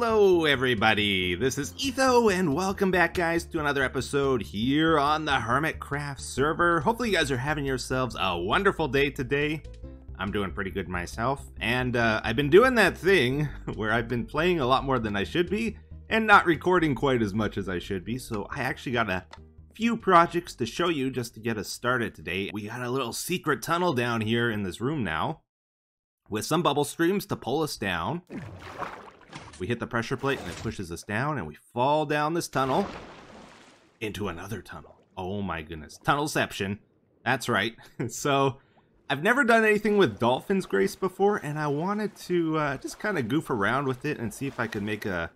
Hello, everybody. This is Etho, and welcome back, guys, to another episode here on the Hermitcraft server. Hopefully, you guys are having yourselves a wonderful day today. I'm doing pretty good myself, and uh, I've been doing that thing where I've been playing a lot more than I should be, and not recording quite as much as I should be, so I actually got a few projects to show you just to get us started today. We got a little secret tunnel down here in this room now, with some bubble streams to pull us down. We hit the pressure plate and it pushes us down and we fall down this tunnel into another tunnel. Oh my goodness. Tunnelception. That's right. so I've never done anything with Dolphin's Grace before and I wanted to uh, just kind of goof around with it and see if I could make a,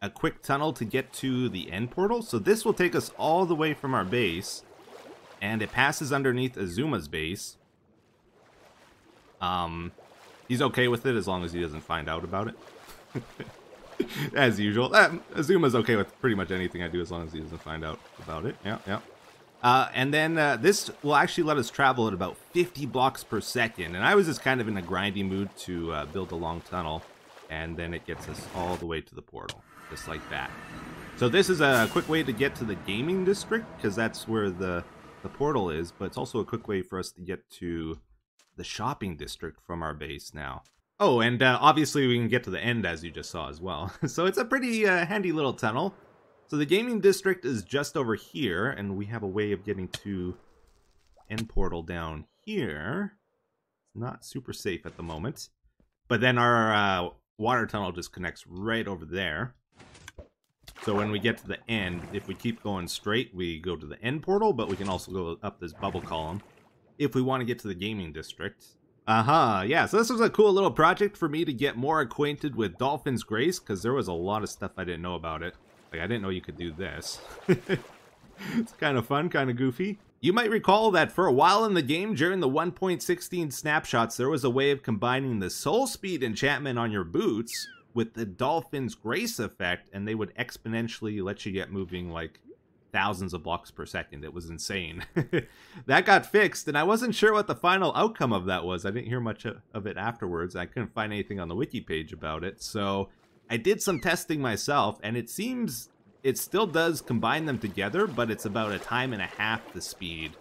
a quick tunnel to get to the end portal. So this will take us all the way from our base and it passes underneath Azuma's base. Um, he's okay with it as long as he doesn't find out about it. as usual. Uh, Azuma's okay with pretty much anything I do as long as he doesn't find out about it. Yeah, yeah. Uh, and then uh, this will actually let us travel at about 50 blocks per second. And I was just kind of in a grindy mood to uh, build a long tunnel. And then it gets us all the way to the portal, just like that. So this is a quick way to get to the gaming district, because that's where the, the portal is. But it's also a quick way for us to get to the shopping district from our base now. Oh, and uh, obviously we can get to the end as you just saw as well. so it's a pretty uh, handy little tunnel. So the gaming district is just over here, and we have a way of getting to end portal down here. It's not super safe at the moment. But then our uh, water tunnel just connects right over there. So when we get to the end, if we keep going straight, we go to the end portal, but we can also go up this bubble column if we want to get to the gaming district. Uh-huh, yeah, so this was a cool little project for me to get more acquainted with Dolphin's Grace, because there was a lot of stuff I didn't know about it. Like, I didn't know you could do this. it's kind of fun, kind of goofy. You might recall that for a while in the game, during the 1.16 snapshots, there was a way of combining the Soul Speed enchantment on your boots with the Dolphin's Grace effect, and they would exponentially let you get moving, like, thousands of blocks per second. It was insane. that got fixed, and I wasn't sure what the final outcome of that was. I didn't hear much of it afterwards. I couldn't find anything on the wiki page about it. So I did some testing myself, and it seems it still does combine them together, but it's about a time and a half the speed.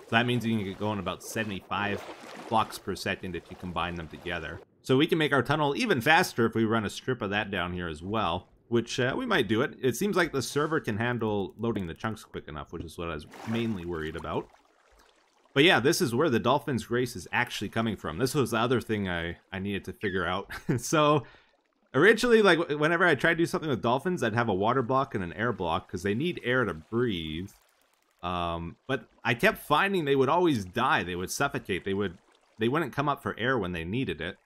So that means you can get going about 75 blocks per second if you combine them together. So we can make our tunnel even faster if we run a strip of that down here as well which uh, we might do it. It seems like the server can handle loading the chunks quick enough, which is what I was mainly worried about. But yeah, this is where the Dolphin's Grace is actually coming from. This was the other thing I, I needed to figure out. so originally, like whenever I tried to do something with dolphins, I'd have a water block and an air block because they need air to breathe. Um, but I kept finding they would always die. They would suffocate. They would they wouldn't come up for air when they needed it.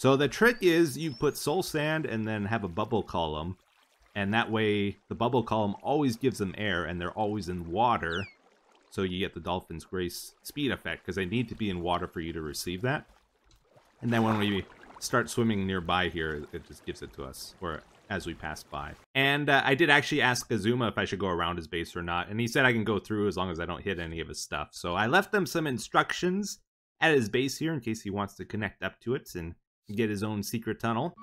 So the trick is you put soul sand and then have a bubble column. And that way the bubble column always gives them air and they're always in water. So you get the Dolphin's Grace speed effect because they need to be in water for you to receive that. And then when we start swimming nearby here, it just gives it to us or as we pass by. And uh, I did actually ask Azuma if I should go around his base or not. And he said I can go through as long as I don't hit any of his stuff. So I left them some instructions at his base here in case he wants to connect up to it and get his own secret tunnel.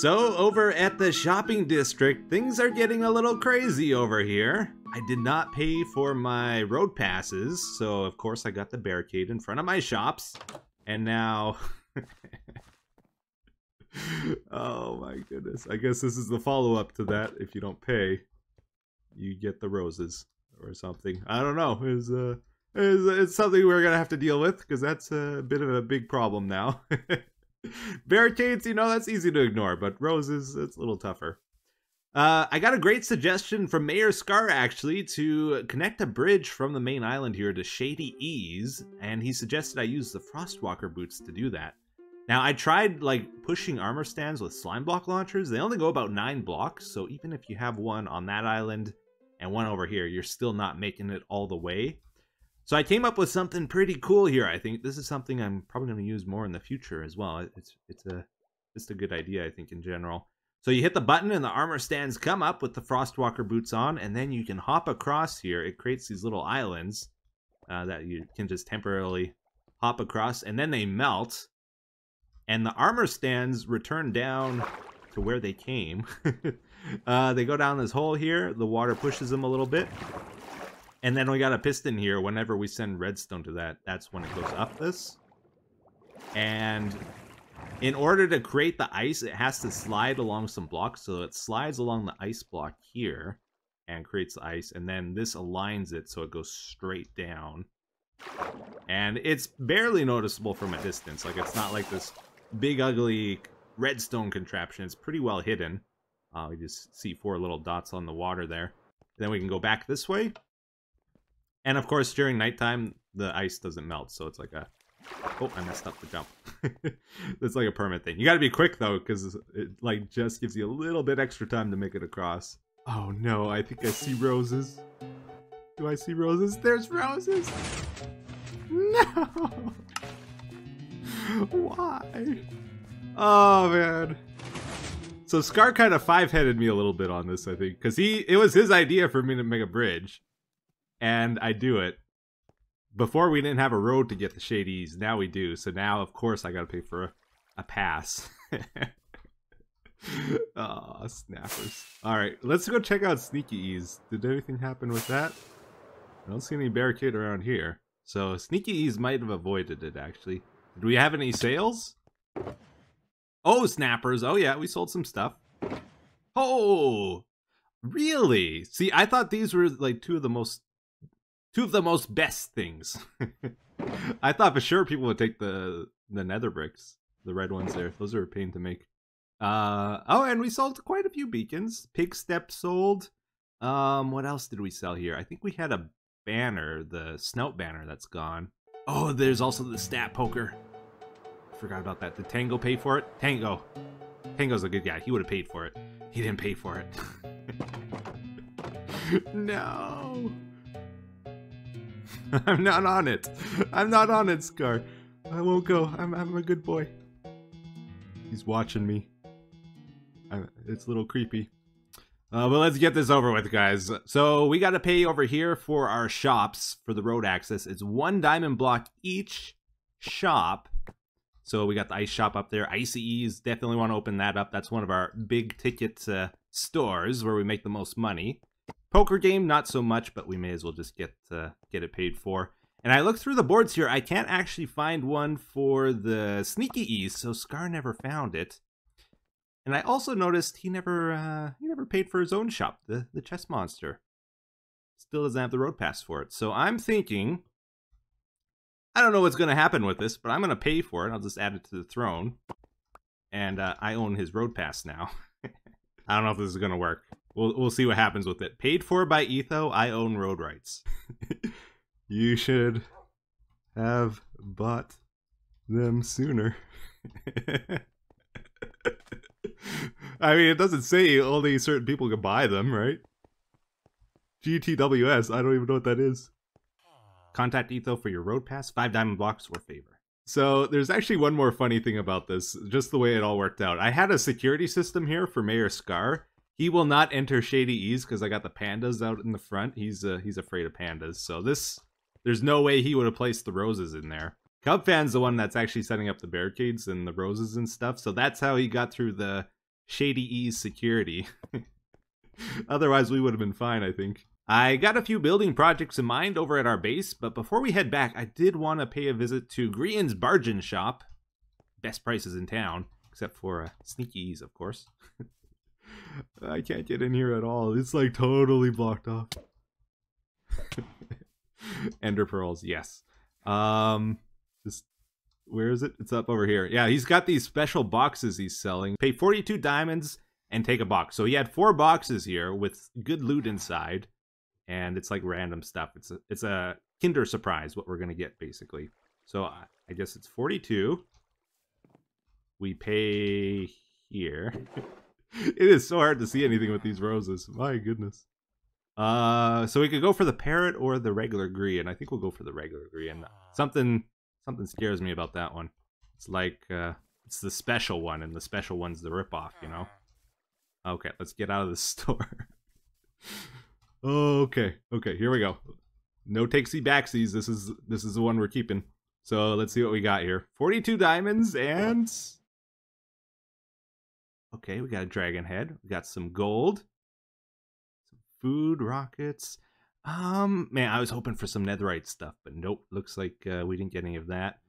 So, over at the shopping district, things are getting a little crazy over here. I did not pay for my road passes, so of course I got the barricade in front of my shops. And now... oh my goodness. I guess this is the follow-up to that if you don't pay you get the roses or something. I don't know. Is uh, is it's something we're gonna have to deal with because that's a bit of a big problem now. Barricades, you know, that's easy to ignore, but roses, it's a little tougher. Uh, I got a great suggestion from Mayor Scar actually to connect a bridge from the main island here to Shady Ease, and he suggested I use the Frostwalker boots to do that. Now, I tried like pushing armor stands with slime block launchers. They only go about nine blocks, so even if you have one on that island and one over here, you're still not making it all the way. So I came up with something pretty cool here. I think this is something I'm probably going to use more in the future as well. It's it's a just a good idea, I think, in general. So you hit the button and the armor stands come up with the Frostwalker boots on, and then you can hop across here. It creates these little islands, uh, that you can just temporarily hop across, and then they melt, and the armor stands return down to where they came. uh, they go down this hole here. The water pushes them a little bit. And then we got a piston here. Whenever we send redstone to that, that's when it goes up this. And in order to create the ice, it has to slide along some blocks. So it slides along the ice block here and creates the ice. And then this aligns it so it goes straight down. And it's barely noticeable from a distance. Like, it's not like this big, ugly redstone contraption. It's pretty well hidden. Uh, we just see four little dots on the water there. Then we can go back this way. And of course, during nighttime, the ice doesn't melt, so it's like a... Oh, I messed up the jump. it's like a permit thing. You gotta be quick, though, because it like just gives you a little bit extra time to make it across. Oh no, I think I see roses. Do I see roses? There's roses! No! Why? Oh, man. So Scar kind of five-headed me a little bit on this, I think, because he it was his idea for me to make a bridge, and I do it. Before we didn't have a road to get the Shadies, now we do. So now, of course, I got to pay for a, a pass. oh, snappers. All right, let's go check out Sneaky Ease. Did anything happen with that? I don't see any barricade around here. So Sneaky Ease might have avoided it, actually. Do we have any sales? Oh, snappers. Oh, yeah, we sold some stuff. Oh, really? See, I thought these were like two of the most two of the most best things. I thought for sure people would take the the nether bricks, the red ones there. Those are a pain to make. Uh oh, and we sold quite a few beacons. Pigstep sold. Um, what else did we sell here? I think we had a banner, the snout banner that's gone. Oh, there's also the stat poker. Forgot about that. Did Tango pay for it? Tango. Tango's a good guy. He would have paid for it. He didn't pay for it. no. I'm not on it. I'm not on it, Scar. I won't go. I'm, I'm a good boy. He's watching me. I, it's a little creepy. Uh, but let's get this over with, guys. So we got to pay over here for our shops for the road access. It's one diamond block each shop. So we got the ice shop up there. ICEs, definitely want to open that up. That's one of our big ticket uh, stores where we make the most money. Poker game, not so much, but we may as well just get uh, get it paid for. And I looked through the boards here. I can't actually find one for the Sneaky Ease, so Scar never found it. And I also noticed he never uh, he never paid for his own shop, the the Chess Monster. Still doesn't have the road pass for it. So I'm thinking, I don't know what's going to happen with this, but I'm going to pay for it. I'll just add it to the throne, and uh, I own his road pass now. I don't know if this is going to work. We'll we'll see what happens with it. Paid for by Etho, I own road rights. you should have bought them sooner. I mean, it doesn't say only certain people can buy them, right? GTWS, I don't even know what that is. Contact Etho for your road pass, five diamond blocks or favor. So there's actually one more funny thing about this, just the way it all worked out. I had a security system here for Mayor Scar, he will not enter Shady Ease because I got the pandas out in the front. He's uh, he's afraid of pandas. So this, there's no way he would have placed the roses in there. Cub Fan's the one that's actually setting up the barricades and the roses and stuff. So that's how he got through the Shady Ease security. Otherwise, we would have been fine, I think. I got a few building projects in mind over at our base, but before we head back, I did want to pay a visit to Grian's Bargain Shop. Best prices in town, except for uh, of course. I can't get in here at all. It's like totally blocked off. Ender pearls, yes. Um, just where is it? It's up over here. Yeah, he's got these special boxes he's selling. Pay 42 diamonds and take a box. So he had four boxes here with good loot inside, and it's like random stuff. It's a it's a Kinder surprise what we're gonna get basically. So I, I guess it's 42. We pay here. it is so hard to see anything with these roses. My goodness. Uh, so we could go for the parrot or the regular Grian. I think we'll go for the regular Grian. Something, something scares me about that one. It's like uh, it's the special one, and the special one's the ripoff. You know. Okay, let's get out of the store. Okay, okay, here we go. No takesy backsies. This is this is the one we're keeping. So let's see what we got here. 42 diamonds and Okay, we got a dragon head. We got some gold. Some food, rockets. Um, man, I was hoping for some netherite stuff, but nope. Looks like uh, we didn't get any of that.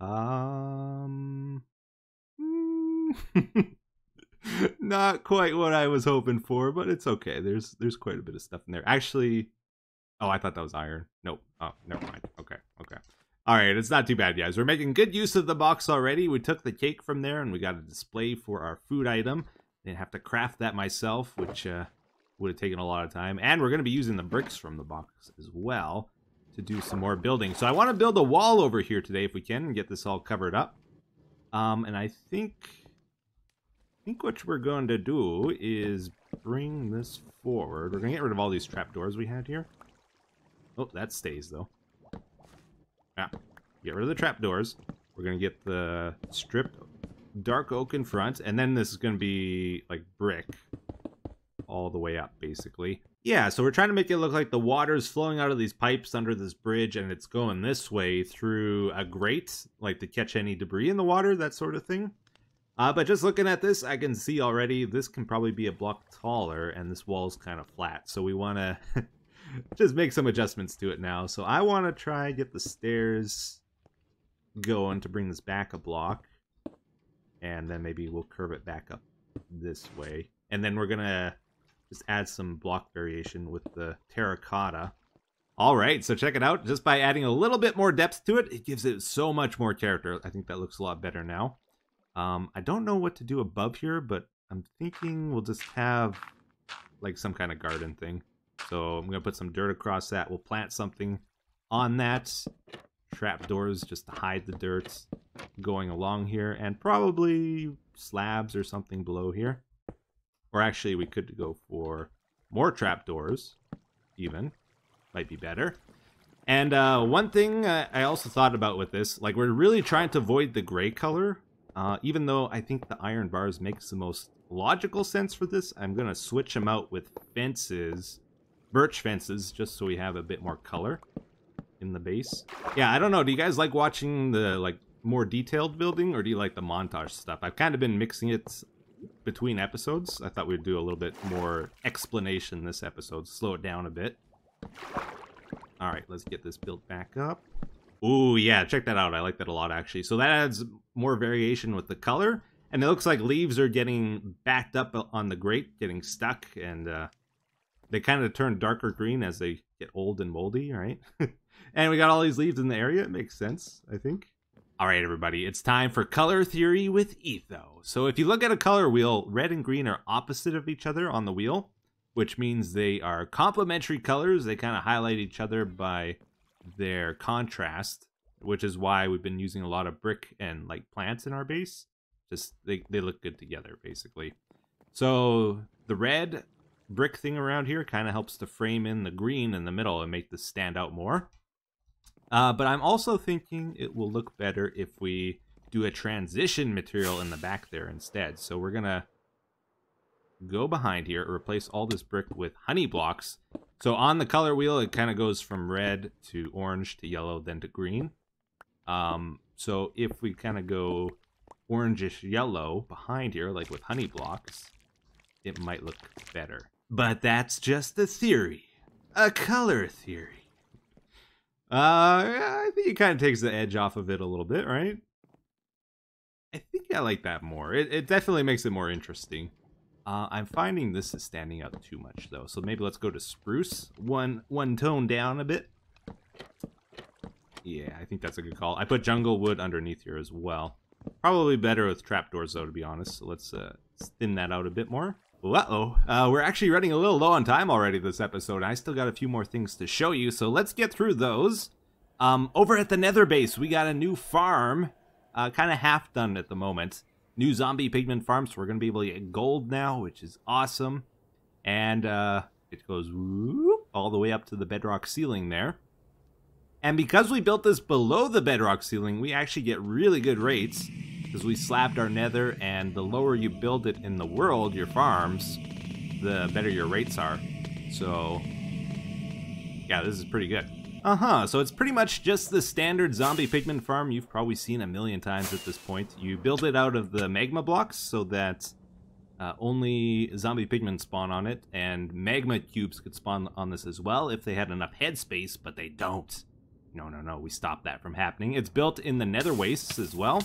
Um, not quite what I was hoping for, but it's okay. There's there's quite a bit of stuff in there. Actually, oh, I thought that was iron. Nope. Oh, never mind. Okay, okay. All right, it's not too bad, guys. We're making good use of the box already. We took the cake from there, and we got a display for our food item. Didn't have to craft that myself, which uh, would have taken a lot of time. And we're going to be using the bricks from the box as well to do some more building. So I want to build a wall over here today if we can and get this all covered up. Um, and I think, think what we're going to do is bring this forward. We're going to get rid of all these trapdoors we had here. Oh, that stays though. Yeah. Get rid of the trapdoors. We're going to get the stripped dark oak in front, and then this is going to be like brick all the way up, basically. Yeah, so we're trying to make it look like the water's flowing out of these pipes under this bridge, and it's going this way through a grate, like to catch any debris in the water, that sort of thing. Uh, but just looking at this, I can see already this can probably be a block taller, and this wall's kind of flat. So we want to just make some adjustments to it now. So I want to try get the stairs going to bring this back a block. And then maybe we'll curve it back up this way. And then we're going to just add some block variation with the terracotta. All right, so check it out. Just by adding a little bit more depth to it, it gives it so much more character. I think that looks a lot better now. Um, I don't know what to do above here, but I'm thinking we'll just have like some kind of garden thing. So I'm going to put some dirt across that. We'll plant something on that. Trapdoors just to hide the dirt going along here. And probably slabs or something below here. Or actually, we could go for more trapdoors, even. Might be better. And uh, one thing I also thought about with this, like we're really trying to avoid the gray color. Uh, even though I think the iron bars makes the most logical sense for this, I'm going to switch them out with fences birch fences just so we have a bit more color in the base. Yeah, I don't know. Do you guys like watching the like more detailed building or do you like the montage stuff? I've kind of been mixing it between episodes. I thought we'd do a little bit more explanation this episode, slow it down a bit. All right, let's get this built back up. Ooh, yeah, check that out. I like that a lot, actually. So that adds more variation with the color. And it looks like leaves are getting backed up on the grate, getting stuck, and uh, they kind of turn darker green as they get old and moldy, right? and we got all these leaves in the area. It makes sense, I think. All right, everybody, it's time for color theory with Etho. So if you look at a color wheel, red and green are opposite of each other on the wheel, which means they are complementary colors. They kind of highlight each other by their contrast, which is why we've been using a lot of brick and like plants in our base. Just they, they look good together, basically. So the red brick thing around here kind of helps to frame in the green in the middle and make this stand out more. Uh, but I'm also thinking it will look better if we do a transition material in the back there instead. So we're to go behind here, replace all this brick with honey blocks. So on the color wheel, it kind of goes from red to orange to yellow, then to green. Um, so if we kind of go orangish yellow behind here, like with honey blocks, it might look better. But that's just a theory. A color theory. Uh, I think it kind of takes the edge off of it a little bit, right? I think I like that more. It, it definitely makes it more interesting. Uh, I'm finding this is standing out too much, though. So maybe let's go to spruce. One, one tone down a bit. Yeah, I think that's a good call. I put jungle wood underneath here as well. Probably better with trapdoors, though, to be honest. So let's uh, thin that out a bit more. Uh-oh. Uh, we're actually running a little low on time already this episode. I still got a few more things to show you, so let's get through those. Um, over at the Nether base, we got a new farm, uh, kind of half done at the moment. New zombie pigman farm, so we're going to be able to get gold now, which is awesome. And uh, it goes whoop, all the way up to the bedrock ceiling there. And because we built this below the bedrock ceiling, we actually get really good rates because we slapped our nether, and the lower you build it in the world, your farms, the better your rates are. So, yeah, this is pretty good. Uh-huh, so it's pretty much just the standard zombie pigman farm you've probably seen a million times at this point. You build it out of the magma blocks so that uh, only zombie pigmen spawn on it, and magma cubes could spawn on this as well if they had enough headspace, but they don't. No, no, no, we stopped that from happening. It's built in the nether wastes as well,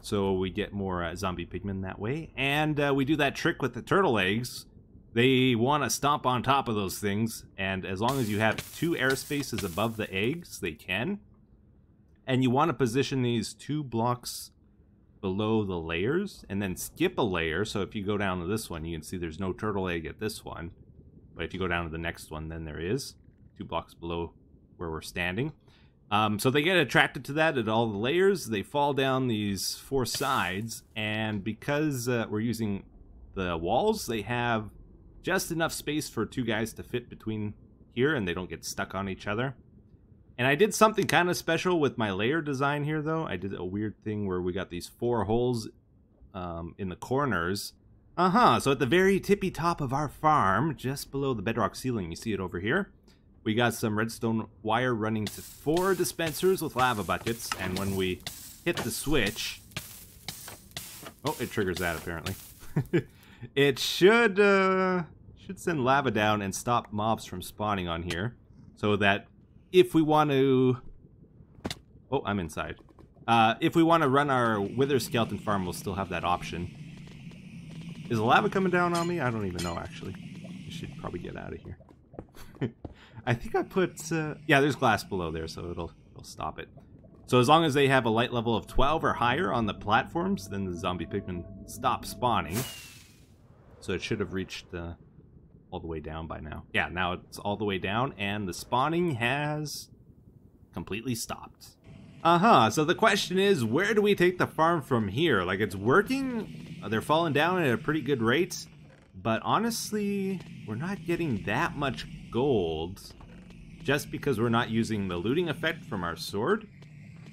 so we get more uh, zombie pigmen that way. And uh, we do that trick with the turtle eggs, they want to stomp on top of those things, and as long as you have two air spaces above the eggs, they can. And you want to position these two blocks below the layers, and then skip a layer. So if you go down to this one, you can see there's no turtle egg at this one. But if you go down to the next one, then there is, two blocks below where we're standing. Um, so they get attracted to that at all the layers. They fall down these four sides, and because uh, we're using the walls, they have just enough space for two guys to fit between here and they don't get stuck on each other. And I did something kind of special with my layer design here, though. I did a weird thing where we got these four holes um, in the corners. Uh-huh, so at the very tippy top of our farm, just below the bedrock ceiling, you see it over here, we got some redstone wire running to four dispensers with lava buckets, and when we hit the switch... Oh, it triggers that, apparently. it should, uh, should send lava down and stop mobs from spawning on here. So that if we want to... Oh, I'm inside. Uh, if we want to run our Wither Skeleton farm, we'll still have that option. Is the lava coming down on me? I don't even know, actually. I should probably get out of here. I think I put... Uh, yeah, there's glass below there, so it'll, it'll stop it. So as long as they have a light level of 12 or higher on the platforms, then the zombie pigmen stop spawning. So it should have reached uh, all the way down by now. Yeah, now it's all the way down, and the spawning has completely stopped. Uh-huh, so the question is, where do we take the farm from here? Like, it's working, they're falling down at a pretty good rate, but honestly, we're not getting that much gold just because we're not using the looting effect from our sword.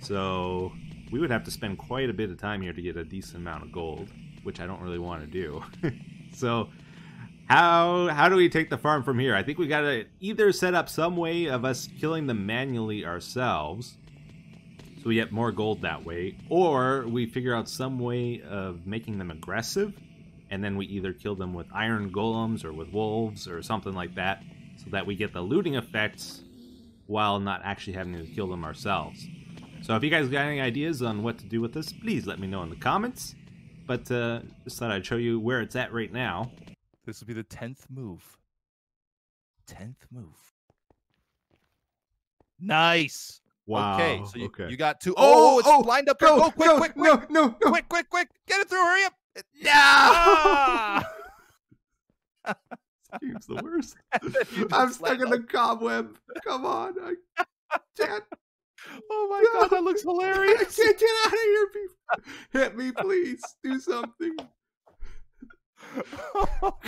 So we would have to spend quite a bit of time here to get a decent amount of gold, which I don't really want to do. so how how do we take the farm from here? I think we gotta either set up some way of us killing them manually ourselves, so we get more gold that way, or we figure out some way of making them aggressive, and then we either kill them with iron golems or with wolves or something like that, so that we get the looting effects while not actually having to kill them ourselves. So if you guys got any ideas on what to do with this, please let me know in the comments. But uh, just thought I'd show you where it's at right now. This will be the tenth move. Tenth move. Nice. Wow. Okay, so you, okay. you got two. Oh, Oh, it's oh, lined up. Go, Go, quick, go, quick, no, quick, no, no. quick, quick, quick. Get it through. Hurry up. No! Ah! Game's the worst. And then you I'm stuck in the cobweb. Come on. I can't, Oh my god, that looks hilarious. I can't get out of here. Hit me, please. Do something.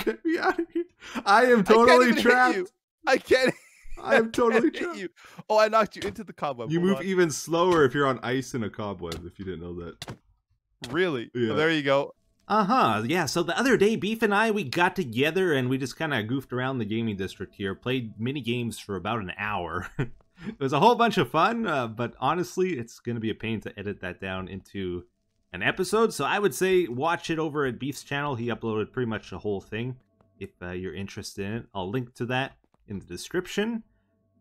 Get me out of here. I am totally hit trapped. I can't. I am totally trapped. you. Oh, I knocked you into the cobweb. You Hold move on. even slower if you're on ice in a cobweb, if you didn't know that. Really? Yeah. Well, there you go. Uh huh. Yeah. So the other day, Beef and I we got together and we just kind of goofed around the gaming district here, played mini games for about an hour. it was a whole bunch of fun, uh, but honestly, it's gonna be a pain to edit that down into an episode. So I would say watch it over at Beef's channel. He uploaded pretty much the whole thing. If uh, you're interested in it, I'll link to that in the description.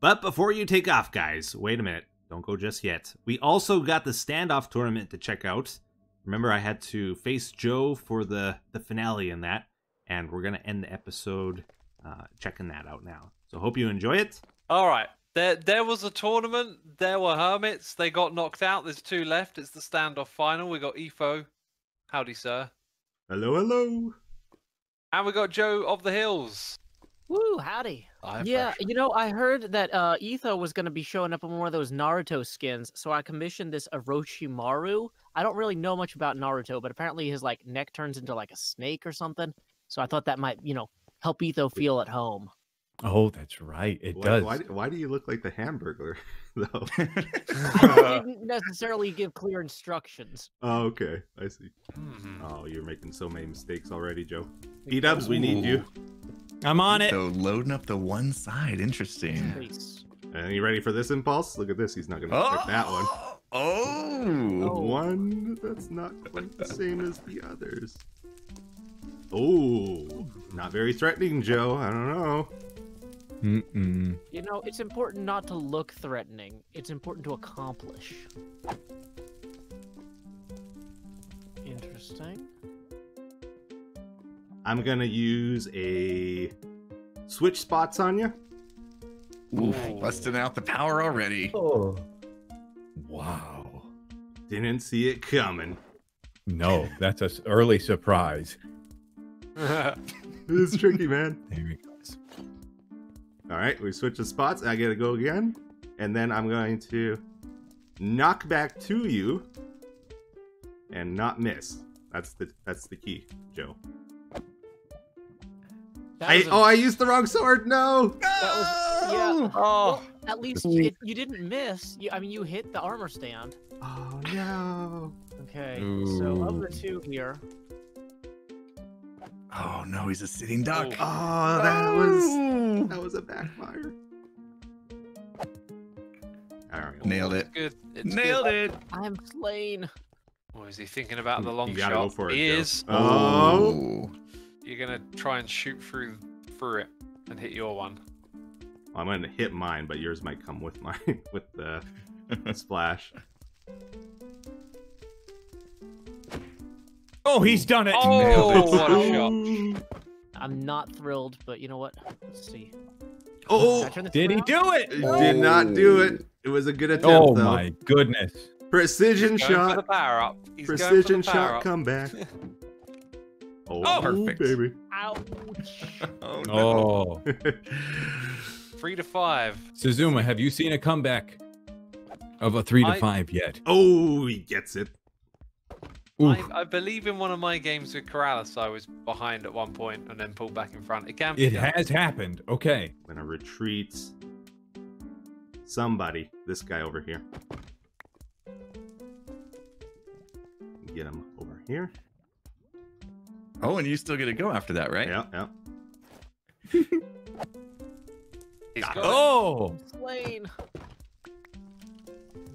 But before you take off, guys, wait a minute. Don't go just yet. We also got the standoff tournament to check out. Remember, I had to face Joe for the, the finale in that, and we're going to end the episode uh, checking that out now. So hope you enjoy it. All right. There, there was a tournament. There were hermits. They got knocked out. There's two left. It's the standoff final. We got Efo. Howdy, sir. Hello, hello. And we got Joe of the Hills. Woo, howdy. I have Yeah, pressure. you know, I heard that uh Etho was gonna be showing up in one of those Naruto skins, so I commissioned this Orochimaru. I don't really know much about Naruto, but apparently his like neck turns into like a snake or something. So I thought that might, you know, help Etho feel at home. Oh, that's right. It why, does. Why, why do you look like the Hamburglar, though? I didn't necessarily give clear instructions. oh, okay. I see. Mhm. Oh, you're making so many mistakes already, Joe. E-dubs, we need you. I'm on it. So loading up the one side, interesting. Please. And you ready for this impulse? Look at this. He's not gonna expect that one. Oh. Oh. One that's not quite the same as the others. Oh, not very threatening, Joe. I don't know. Mm-mm. You know, it's important not to look threatening. It's important to accomplish. Interesting. I'm gonna use a switch spots on you. Oof, busting out the power already. Oh. Wow. Didn't see it coming. No, that's an early surprise. This is tricky, man. There he goes. All right, we switch the spots. I gotta go again, and then I'm going to knock back to you and not miss. That's the that's the key, Joe. That I oh, I used the wrong sword. No. that was yeah. Oh, At least it, you didn't miss. You, I mean, you hit the armor stand. Oh no. Okay, so of the two here, Oh no, he's a sitting duck. Oh. oh, that was Oh. that was a backfire. All right. Nailed it. good. It's Nailed good. it. I'm slain. Or is he thinking about the long gotta shot? go for it, he Joe. is. Oh. You're gonna try and shoot through through it and hit your one. I'm gonna hit mine, but yours might come with mine with the splash. Oh, he's done it. Oh, what a shot! I'm not thrilled, but you know what? Let's see. Oh, Can I turn this Did he around? do it? He did not do oh. it. It was a good oh attempt, Oh though. my goodness. Precision Going for the shot. power up. He's going for Precision the power shot up. comeback. Oh, Oh, perfect. baby. Ouch. Oh no. Oh. Three to five. Xisuma, have you seen a comeback of a three to I- five yet? oh, he gets it. Oof. I, I believe in one of my games with Keralis, I was behind at one point and then pulled back in front. It can It done. has happened. Okay. I'm gonna retreat. Somebody, this guy over here. Get him over here. Oh, and you still get to go after that, right? Yeah, yeah. He's got. Oh. Slain.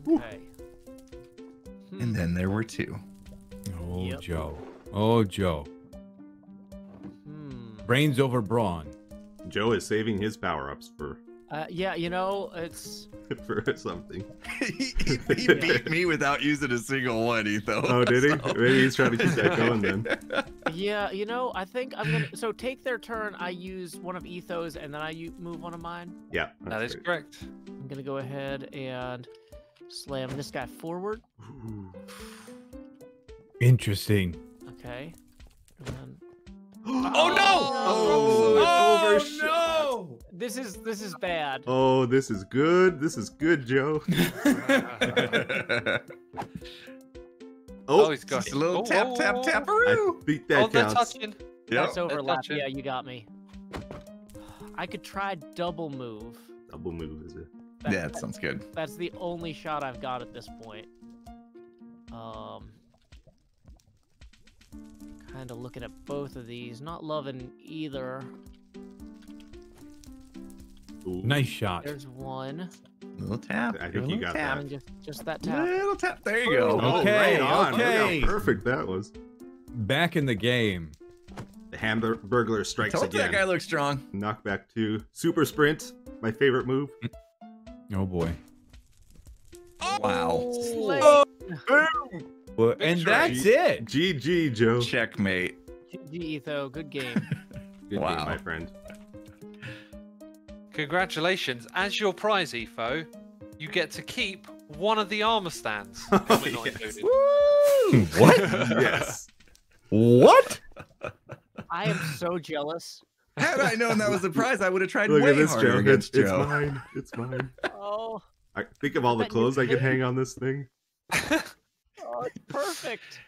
Okay. Hmm. And then there were two. Oh, Yep. Joe. Oh, Joe. Hmm. Brains over brawn. Joe is saving his power ups for Uh, yeah, you know, it's for something. he, he- he beat me without using a single one, Etho. Oh, did he? So- Maybe he's trying to keep that going then. yeah, you know, I think I'm gonna. So take their turn. I use one of Etho's, and then I u- move one of mine. Yeah. That's great. correct. I'm gonna go ahead and slam this guy forward. Ooh. Interesting. Okay. And then Oh no! Oh, it overshot. no! this is this is bad. Oh, this is good. This is good, Joe. Oh, Oh, he's got Just a little Oh, tap, oh, tap, oh, tap, I taparoo. think Oh, that they're counts. touching. Yep. That's overlap. touching. Yeah, you got me. I could try double move. Double move is it? That- Yeah, that sounds good. That's the only shot I've got at this point. Um, kind of looking at both of these, not loving either. Ooh. Nice shot. There's one, Little tap. I think you got tap. that. and just just that tap. Little tap. There you go. Oh, Okay, right on. Look how okay. perfect that was. Back in the game. The hamburgler strikes Told you that guy looks strong. Knockback two. Super sprint. My favorite move. Oh boy. Wow. Slay. Oh, Well, and Victory. that's it. GG, Joe. Checkmate. GG, Etho, good game. Good Wow. game, my friend. Congratulations. As your prize, Etho, you get to keep one of the armor stands. Oh, We're not yes. What? yes. what? I am so jealous. Had I known that was the prize, I would have tried Look way at this, harder Joe. It's, against it's mine. It's mine. Oh, I think of all the clothes I could could. hang on this thing. It's perfect.